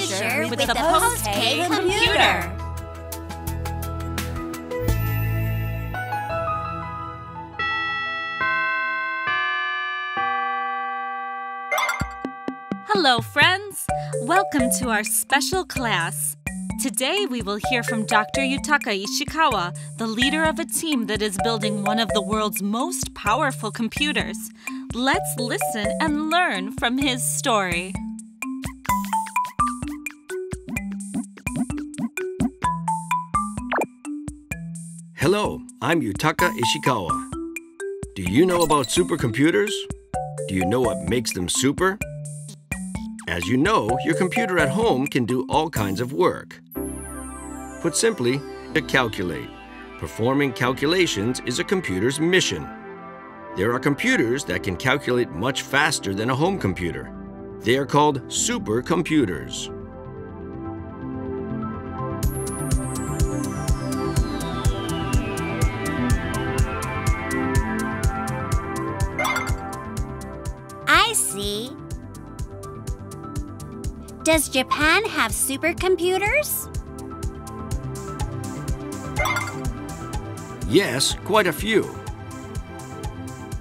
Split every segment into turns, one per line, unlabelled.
future with the Post-K computer.
Hello, friends! Welcome to our special class. Today we will hear from Dr. Yutaka Ishikawa, the leader of a team that is building one of the world's most powerful computers. Let's listen and learn from his story.
Hello, I'm Yutaka Ishikawa. Do you know about supercomputers? Do you know what makes them super? As you know, your computer at home can do all kinds of work. Put simply, to calculate. Performing calculations is a computer's mission. There are computers that can calculate much faster than a home computer. They are called supercomputers.
I see. Does Japan have supercomputers?
Yes, quite a few.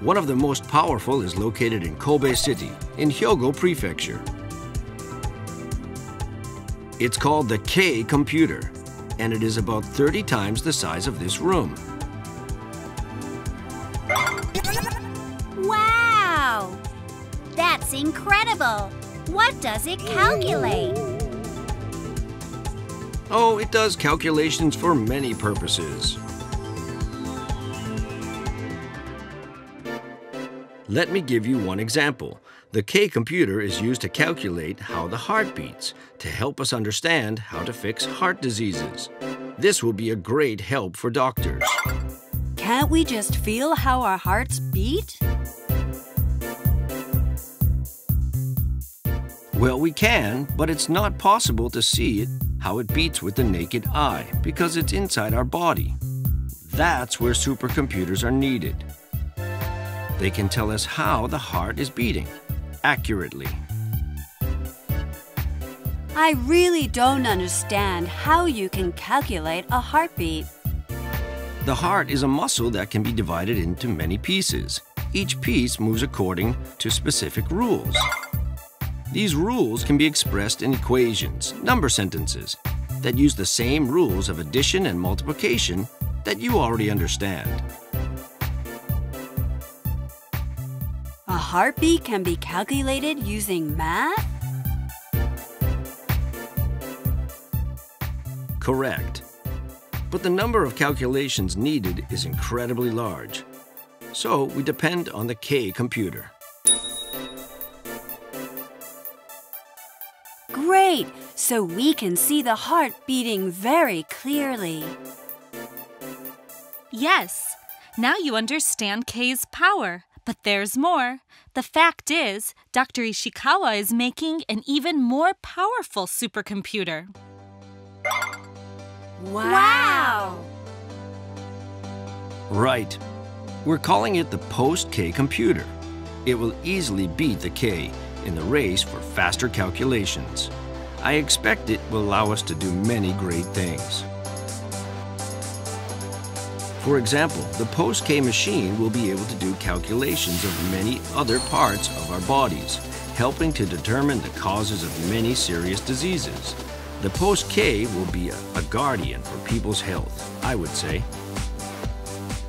One of the most powerful is located in Kobe City, in Hyogo Prefecture. It's called the K computer, and it is about 30 times the size of this room.
That's incredible! What does it calculate?
Oh, it does calculations for many purposes. Let me give you one example. The K computer is used to calculate how the heart beats to help us understand how to fix heart diseases. This will be a great help for doctors.
Can't we just feel how our hearts beat?
Well, we can, but it's not possible to see it, how it beats with the naked eye, because it's inside our body. That's where supercomputers are needed. They can tell us how the heart is beating accurately.
I really don't understand how you can calculate a heartbeat.
The heart is a muscle that can be divided into many pieces. Each piece moves according to specific rules. These rules can be expressed in equations, number sentences, that use the same rules of addition and multiplication that you already understand.
A heartbeat can be calculated using math?
Correct. But the number of calculations needed is incredibly large. So we depend on the K computer.
Great! So we can see the heart beating very clearly.
Yes, now you understand K's power. But there's more. The fact is, Dr. Ishikawa is making an even more powerful supercomputer.
Wow!
Right. We're calling it the Post K computer. It will easily beat the K in the race for faster calculations. I expect it will allow us to do many great things. For example, the Post-K machine will be able to do calculations of many other parts of our bodies, helping to determine the causes of many serious diseases. The Post-K will be a, guardian for people's health, I would say.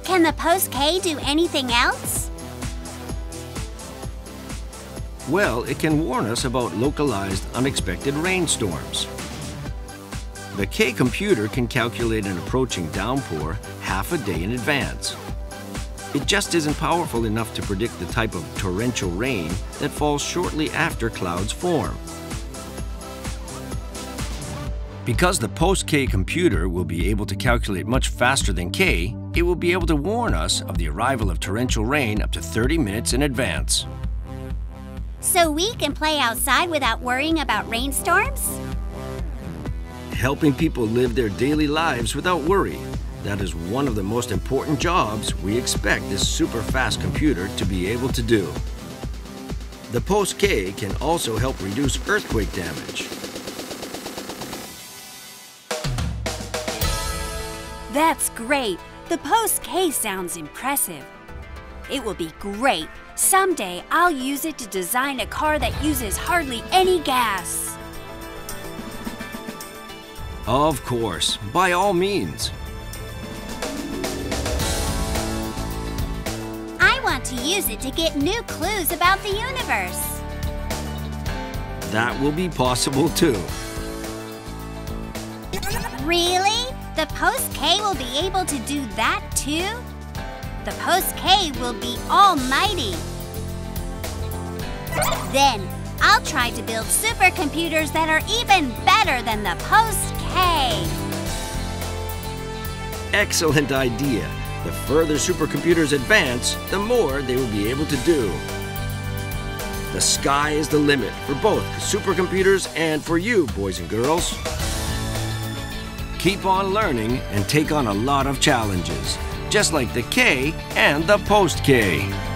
Can the Post-K do anything else?
Well, it can warn us about localized unexpected rainstorms. The K computer can calculate an approaching downpour half a day in advance. It just isn't powerful enough to predict the type of torrential rain that falls shortly after clouds form. Because the post-K computer will be able to calculate much faster than K, it will be able to warn us of the arrival of torrential rain up to 30 minutes in advance.
So we can play outside without worrying about rainstorms?
Helping people live their daily lives without worry. That is one of the most important jobs we expect this super fast computer to be able to do. The Post K can also help reduce earthquake damage.
That's great! The Post K sounds impressive. It will be great. Someday I'll use it to design a car that uses hardly any gas.
Of course, by all means.
I want to use it to get new clues about the universe.
That will be possible too.
Really? The Post K will be able to do that too? The Post K will be almighty. Then, I'll try to build supercomputers that are even better than the Post K.
Excellent idea. The further supercomputers advance, the more they will be able to do. The sky is the limit for both supercomputers and for you, boys and girls. Keep on learning and take on a lot of challenges, just like the K and the Post K.